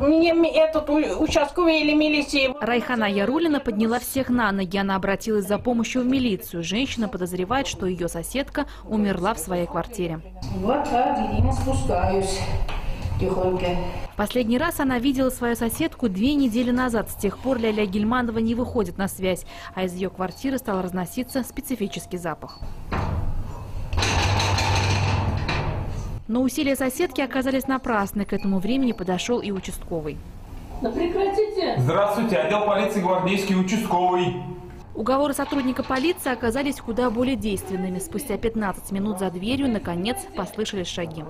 мне этот участковый или милиции Райхана Ярулина подняла всех на ноги. Она обратилась за помощью в милицию. Женщина подозревает, что ее соседка умерла в своей квартире. Вот так, Ирина, спускаюсь тихонько. Последний раз она видела свою соседку две недели назад. С тех пор Ляля Гельманова не выходит на связь, а из ее квартиры стал разноситься специфический запах. Но усилия соседки оказались напрасны. К этому времени подошел и участковый. Да прекратите. Здравствуйте, отдел полиции гвардейский участковый. Уговоры сотрудника полиции оказались куда более действенными. Спустя 15 минут за дверью, наконец, послышались шаги.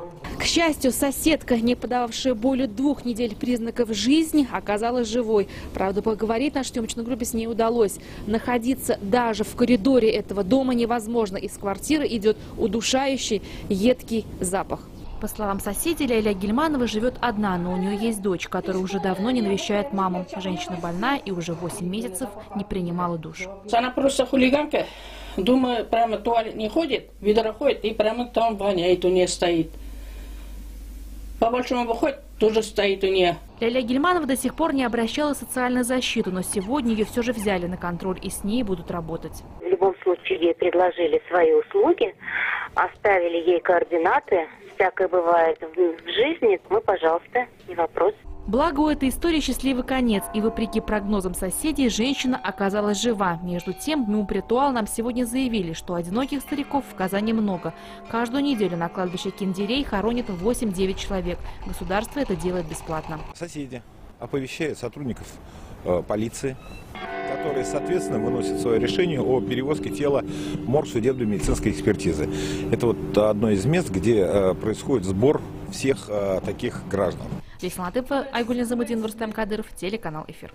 К счастью, соседка, не подававшая более двух недель признаков жизни, оказалась живой. Правда, поговорить нашей съемочной группе с ней удалось. Находиться даже в коридоре этого дома невозможно. Из квартиры идет удушающий, едкий запах. По словам соседей, Ляля Гельманова живет одна, но у нее есть дочь, которая уже давно не навещает маму. Женщина больна и уже 8 месяцев не принимала душ. Она просто хулиганка. Думаю, прямо туалет не ходит, ведро ходит и прямо там воняет у нее стоит. По большому выходит, тоже стоит у нее. Ляля Гельманова до сих пор не обращалась в социальную защиту, но сегодня ее все же взяли на контроль и с ней будут работать. В любом случае ей предложили свои услуги, оставили ей координаты. Всякое бывает в в жизни. Мы, пожалуйста, не вопрос. Благо у этой истории счастливый конец, и вопреки прогнозам соседей, женщина оказалась жива. Между тем, Мумпритуал нам сегодня заявили, что одиноких стариков в Казани много. Каждую неделю на кладбище Киндерей хоронят 8-9 человек. Государство это делает бесплатно. Соседи оповещают сотрудников э, полиции, которые, соответственно, выносят свое решение о перевозке тела в морг судебно-медицинской экспертизы. Это вот одно из мест, где э, происходит сбор всех э, таких граждан. Лейсан Латыпова, Айгуль Замудин, Рустам Кадыров, телеканал «Эфир».